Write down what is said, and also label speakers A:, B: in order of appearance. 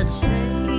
A: that's saved